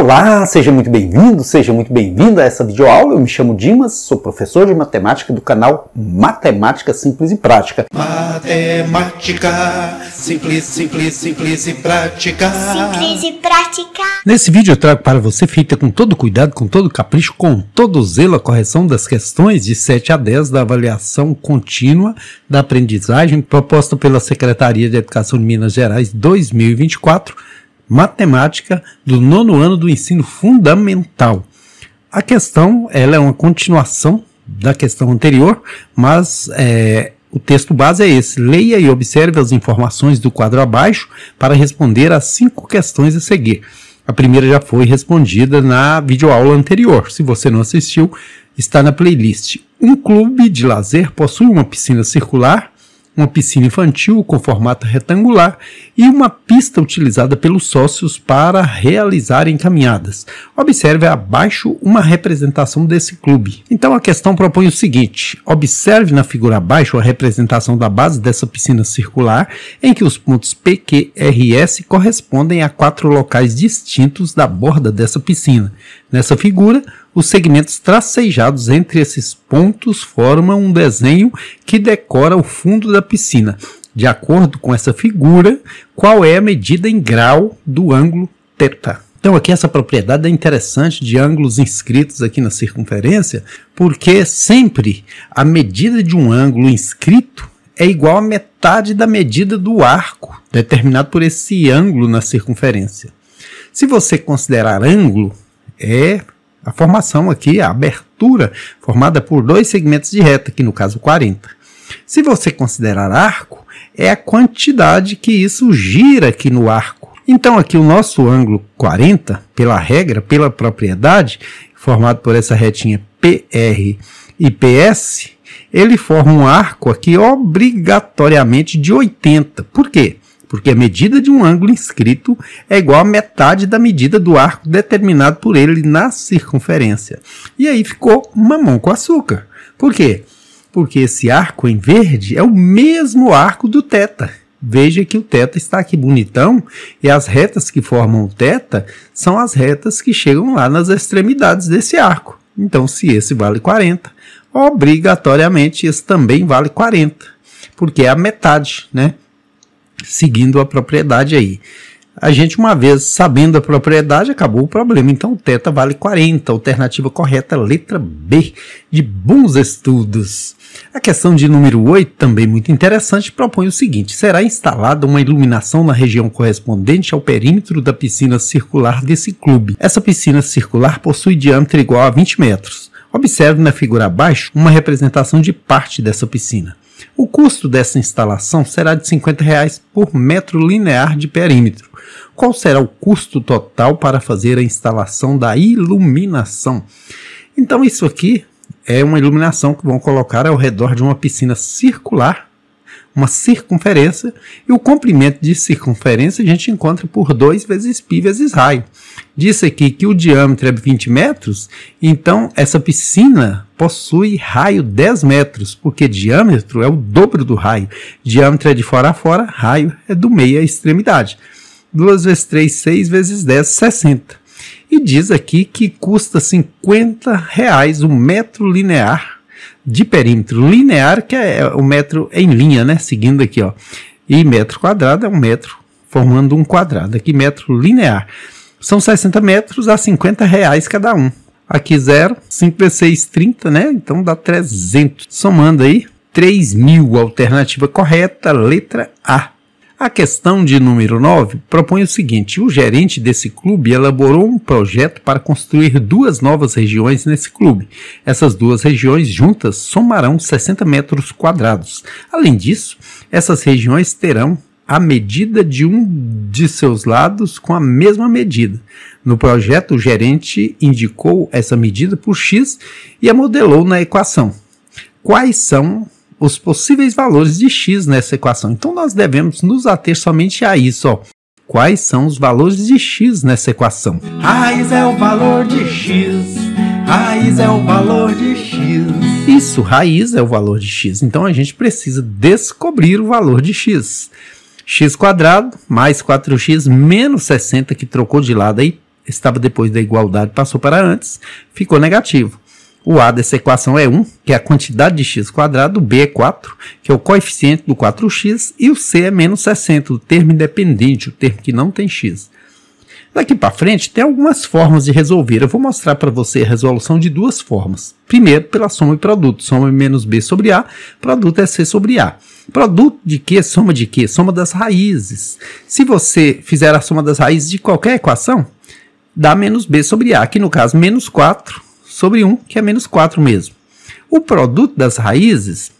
Olá, seja muito bem-vindo, seja muito bem-vindo a essa videoaula. Eu me chamo Dimas, sou professor de matemática do canal Matemática Simples e Prática. Matemática simples, simples, simples e prática. Simples e prática. Nesse vídeo eu trago para você, feita com todo cuidado, com todo capricho, com todo zelo, a correção das questões de 7 a 10 da avaliação contínua da aprendizagem proposta pela Secretaria de Educação de Minas Gerais 2024 matemática do nono ano do ensino fundamental. A questão ela é uma continuação da questão anterior, mas é, o texto base é esse. Leia e observe as informações do quadro abaixo para responder as cinco questões a seguir. A primeira já foi respondida na videoaula anterior. Se você não assistiu, está na playlist. Um clube de lazer possui uma piscina circular uma piscina infantil com formato retangular e uma pista utilizada pelos sócios para realizarem caminhadas. Observe abaixo uma representação desse clube. Então a questão propõe o seguinte: observe na figura abaixo a representação da base dessa piscina circular, em que os pontos P, Q, R e S correspondem a quatro locais distintos da borda dessa piscina. Nessa figura, os segmentos tracejados entre esses pontos formam um desenho que decora o fundo da piscina. De acordo com essa figura, qual é a medida em grau do ângulo θ? Então aqui essa propriedade é interessante de ângulos inscritos aqui na circunferência, porque sempre a medida de um ângulo inscrito é igual à metade da medida do arco determinado por esse ângulo na circunferência. Se você considerar ângulo, é a formação aqui, a abertura, formada por dois segmentos de reta, aqui no caso 40. Se você considerar arco, é a quantidade que isso gira aqui no arco. Então aqui o nosso ângulo 40, pela regra, pela propriedade, formado por essa retinha PR e PS, ele forma um arco aqui obrigatoriamente de 80. Por quê? Porque a medida de um ângulo inscrito é igual à metade da medida do arco determinado por ele na circunferência. E aí ficou mamão com açúcar. Por quê? Porque esse arco em verde é o mesmo arco do teta. Veja que o teta está aqui bonitão e as retas que formam o teta são as retas que chegam lá nas extremidades desse arco. Então, se esse vale 40, obrigatoriamente esse também vale 40, porque é a metade, né? Seguindo a propriedade aí. A gente, uma vez sabendo a propriedade, acabou o problema. Então, o teta vale 40. Alternativa correta, letra B, de bons estudos. A questão de número 8, também muito interessante, propõe o seguinte: será instalada uma iluminação na região correspondente ao perímetro da piscina circular desse clube. Essa piscina circular possui diâmetro igual a 20 metros. Observe na figura abaixo uma representação de parte dessa piscina. O custo dessa instalação será de 50 reais por metro linear de perímetro. Qual será o custo total para fazer a instalação da iluminação? Então, isso aqui é uma iluminação que vão colocar ao redor de uma piscina circular uma circunferência, e o comprimento de circunferência a gente encontra por 2 vezes π vezes raio. Disse aqui que o diâmetro é 20 metros, então essa piscina possui raio 10 metros, porque diâmetro é o dobro do raio. Diâmetro é de fora a fora, raio é do meio à extremidade. 2 vezes 3, 6 vezes 10, 60. E diz aqui que custa 50 reais o metro linear de perímetro linear, que é o metro em linha, né? Seguindo aqui, ó. E metro quadrado é um metro formando um quadrado. Aqui, metro linear. São 60 metros a 50 reais cada um. Aqui 0, 5 vezes 6, 30, né? Então dá 300. Somando aí, 3 mil. Alternativa correta, letra A. A questão de número 9 propõe o seguinte: o gerente desse clube elaborou um projeto para construir duas novas regiões nesse clube. Essas duas regiões juntas somarão 60 metros quadrados. Além disso, essas regiões terão a medida de um de seus lados com a mesma medida. No projeto, o gerente indicou essa medida por x e a modelou na equação. Quais são os possíveis valores de x nessa equação. Então nós devemos nos ater somente a isso. Ó. Quais são os valores de x nessa equação? Raiz é o valor de x. Raiz é o valor de x. Isso, raiz é o valor de x. Então a gente precisa descobrir o valor de x. x quadrado mais 4x menos 60 que trocou de lado aí estava depois da igualdade, passou para antes, ficou negativo. O A dessa equação é 1, que é a quantidade de x quadrado, o B é 4, que é o coeficiente do 4x, e o C é menos 60, o termo independente, o termo que não tem x. Daqui para frente tem algumas formas de resolver. Eu vou mostrar para você a resolução de duas formas. Primeiro, pela soma e produto. Soma menos B sobre A, produto é C sobre A. Produto de que? Soma de que? Soma das raízes. Se você fizer a soma das raízes de qualquer equação, dá menos B sobre A. Aqui no caso, menos 4 sobre 1, que é menos 4 mesmo. O produto das raízes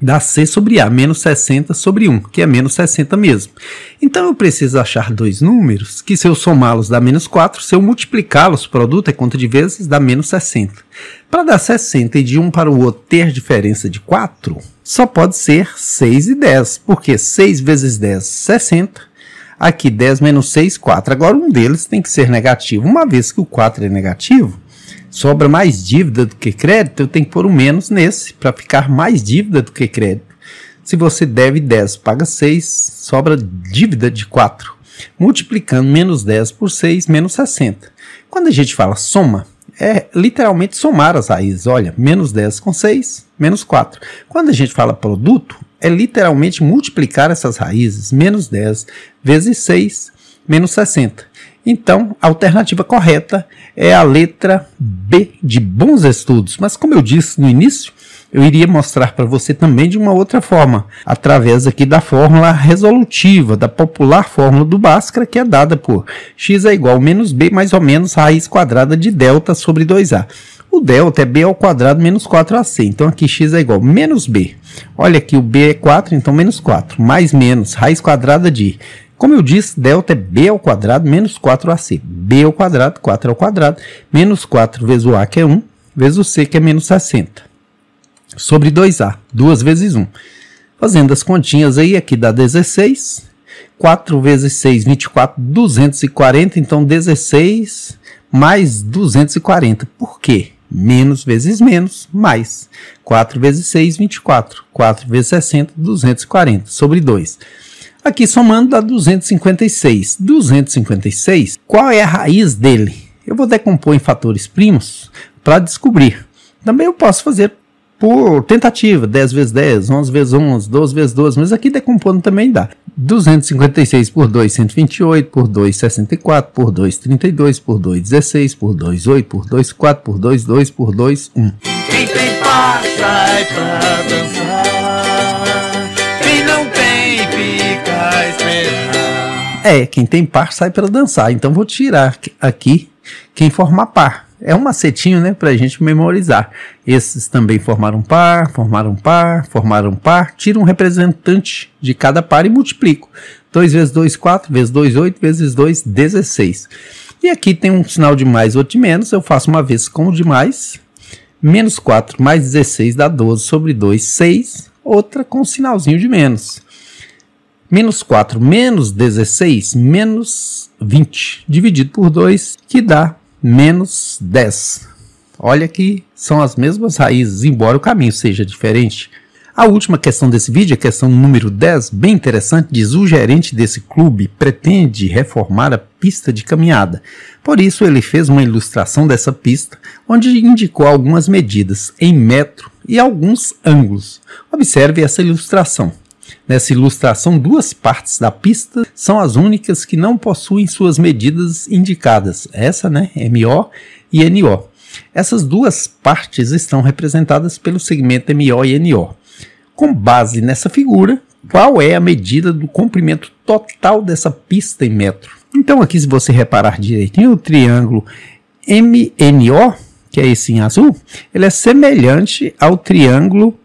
dá C sobre A, menos 60 sobre 1, que é menos 60 mesmo. Então eu preciso achar dois números que se eu somá-los dá menos 4, se eu multiplicá-los, o produto é conta de vezes, dá menos 60. Para dar 60 e de um para o outro ter diferença de 4, só pode ser 6 e 10, porque 6 vezes 10, 60. Aqui 10 menos 6, 4. Agora um deles tem que ser negativo. Uma vez que o 4 é negativo, sobra mais dívida do que crédito, eu tenho que pôr um menos nesse para ficar mais dívida do que crédito. Se você deve 10, paga 6, sobra dívida de 4. Multiplicando menos 10 por 6, menos 60. Quando a gente fala soma, é literalmente somar as raízes. Olha, menos 10 com 6, menos 4. Quando a gente fala produto, é literalmente multiplicar essas raízes, menos 10 vezes 6, menos 60. Então, a alternativa correta é a letra B de bons estudos. Mas como eu disse no início, eu iria mostrar para você também de uma outra forma, através aqui da fórmula resolutiva, da popular fórmula do Bhaskara, que é dada por x é igual a menos b mais ou menos raiz quadrada de delta sobre 2a. O delta é b ao quadrado menos 4ac, então aqui x é igual a menos b. Olha aqui, o b é 4, então menos 4, mais menos raiz quadrada de como eu disse, delta é b ao quadrado menos 4ac. b ao quadrado, 4 ao quadrado, menos 4 vezes o a, que é 1, vezes o c, que é menos 60. Sobre 2a, 2 vezes 1. Fazendo as continhas aí, aqui dá 16. 4 vezes 6, 24, 240. Então, 16 mais 240. Por quê? Menos vezes menos, mais. 4 vezes 6, 24. 4 vezes 60, 240. Sobre 2. Aqui somando dá 256. 256, qual é a raiz dele? Eu vou decompor em fatores primos para descobrir. Também eu posso fazer por tentativa, 10 vezes 10, 11 vezes 11, 12 vezes 12, mas aqui decompondo também dá. 256 por 2, 128, por 2, 64, por 2, 32, por 2, 16, por 2, 8, por 2, 4, por 2, 2, por 2, 1. Quem tem sai pra É, quem tem par sai para dançar. Então vou tirar aqui quem formar par. É um macetinho, né, para a gente memorizar. Esses também formaram par, formaram par, formaram par. Tiro um representante de cada par e multiplico. 2 vezes 2, 4, vezes 2, 8, vezes 2, 16. E aqui tem um sinal de mais ou de menos. Eu faço uma vez com o de mais. Menos 4 mais 16 dá 12 sobre 2, 6. Outra com um sinalzinho de menos. Menos 4 menos 16 menos 20 dividido por 2, que dá menos 10. Olha que são as mesmas raízes, embora o caminho seja diferente. A última questão desse vídeo, a questão número 10, bem interessante, diz o gerente desse clube pretende reformar a pista de caminhada. Por isso ele fez uma ilustração dessa pista, onde indicou algumas medidas em metro e alguns ângulos. Observe essa ilustração. Nessa ilustração, duas partes da pista são as únicas que não possuem suas medidas indicadas. Essa, né, MO e NO. Essas duas partes estão representadas pelo segmento MO e NO. Com base nessa figura, qual é a medida do comprimento total dessa pista em metro? Então aqui, se você reparar direitinho, o triângulo MNO, que é esse em azul, ele é semelhante ao triângulo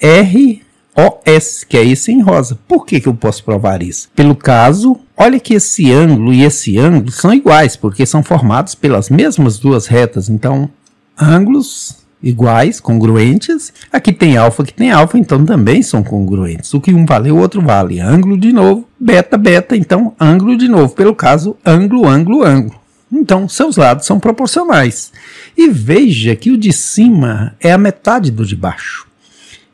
R OS, que é esse em rosa. Por que, que eu posso provar isso? Pelo caso, olha que esse ângulo e esse ângulo são iguais, porque são formados pelas mesmas duas retas. Então, ângulos iguais, congruentes. Aqui tem alfa, aqui tem alfa, então também são congruentes. O que um vale, o outro vale. Ângulo de novo, beta, beta, então ângulo de novo. Pelo caso, ângulo, ângulo, ângulo. Então, seus lados são proporcionais. E veja que o de cima é a metade do de baixo.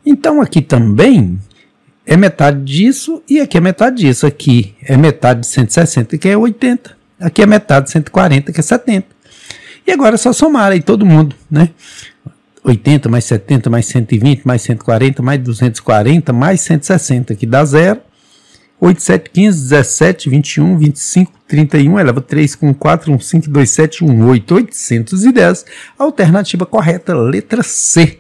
Então aqui também é metade disso e aqui é metade disso. Aqui é metade de 160 que é 80. Aqui é metade de 140, que é 70. E agora é só somar aí todo mundo, né? 80 mais 70 mais 120 mais 140 mais 240 mais 160, que dá zero. 8, 7, 15, 17, 21, 25, 31, eleva 3 com 4, 1, 5, 2, 7, 1, 8, 810. Alternativa correta, letra C.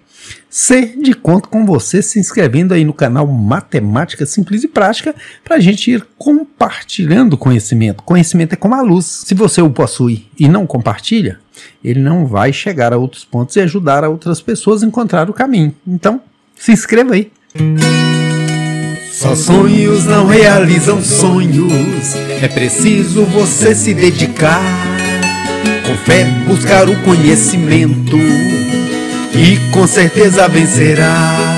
C de conto com você se inscrevendo aí no canal Matemática Simples e Prática para a gente ir compartilhando conhecimento. Conhecimento é como a luz. Se você o possui e não compartilha, ele não vai chegar a outros pontos e ajudar a outras pessoas a encontrar o caminho. Então, se inscreva aí. Só sonhos não realizam sonhos. É preciso você se dedicar. Com fé buscar o conhecimento. E com certeza vencerá.